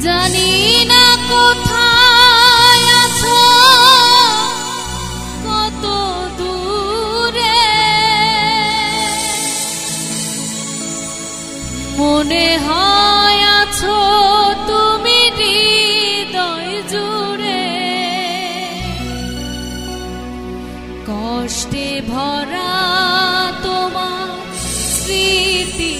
জানি না কোথায় আছো, কত দূরে। মনে হয় আছো তুমি হৃদয় জুড়ে। কষ্টে ভরা তোমার স্মৃতি।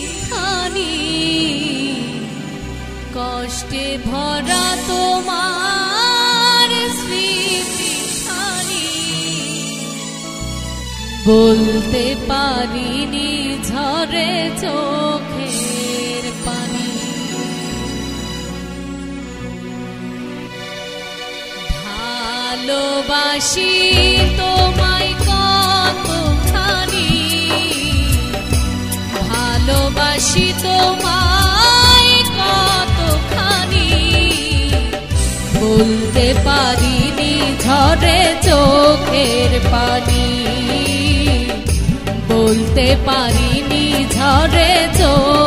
ভরা তোমার স্মৃতি বলতে পারিনি ঝরে চোখের পানি। ভালোবাসি তোমায় ঝরে চোখের পানি। বলতে পারিনি ঝরে চোখের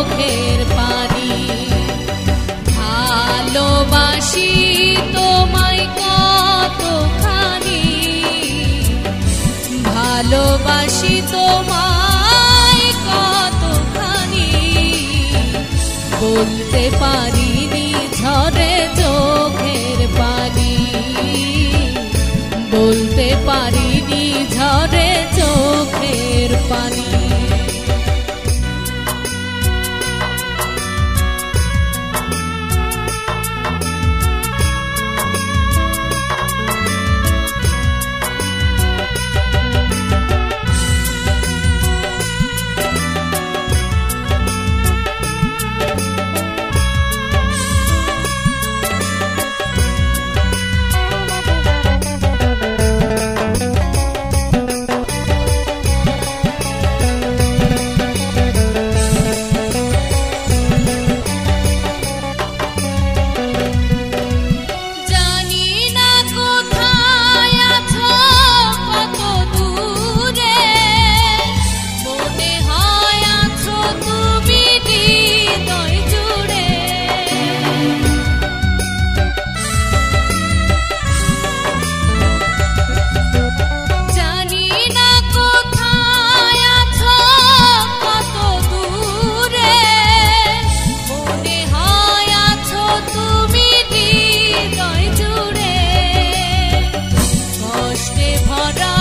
কষ্টে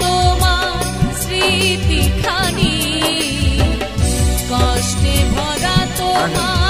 তোমার স্মৃতি খানি কষ্টে ভরা তোমার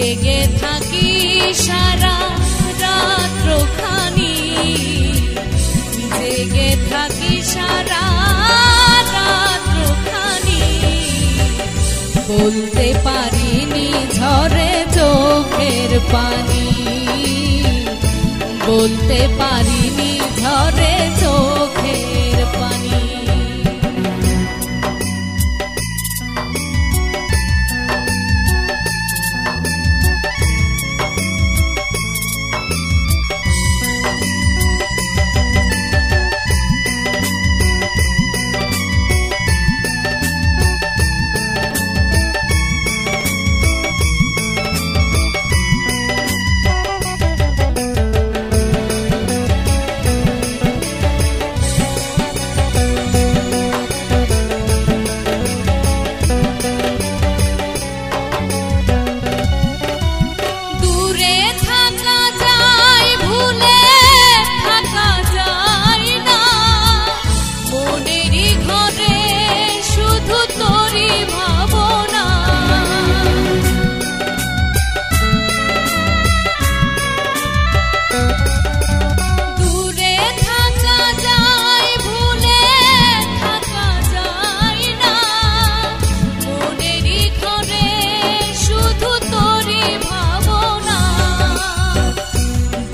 জেগে থাকি সারা রাত্র খানি জেগে থাকি সারা রাত্র খানি বলতে পারিনি ঝরে চোখের পানি। বলতে পারিনি ঝরে চোখের পানি।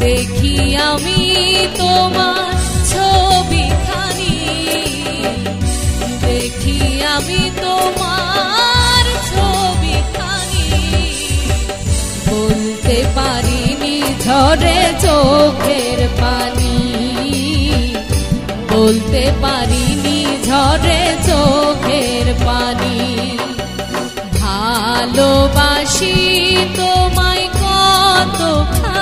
দেখি আমি তোমার ছবি খানি দেখি আমি তোমার ছবি খানি বলতে পারিনি ঝরে চোখের পানি। বলতে পারিনি ঝরে চোখের পানি। ভালোবাসি তোমায় কত খা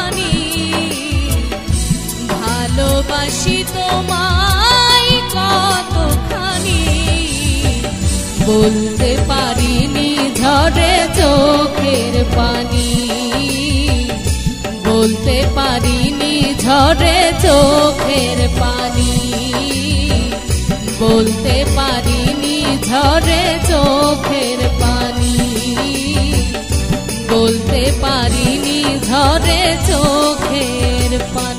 ভালোবাসি তোমায় কতখানি? বলতে পারিনি ঝরে চোখের পানি। বলতে পারিনি ঝরে চোখের পানি। বলতে পারিনি ঝরে চোখের পানি। বলতে পারিনি ঝরে চোখের পানি।